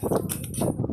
ちょっと。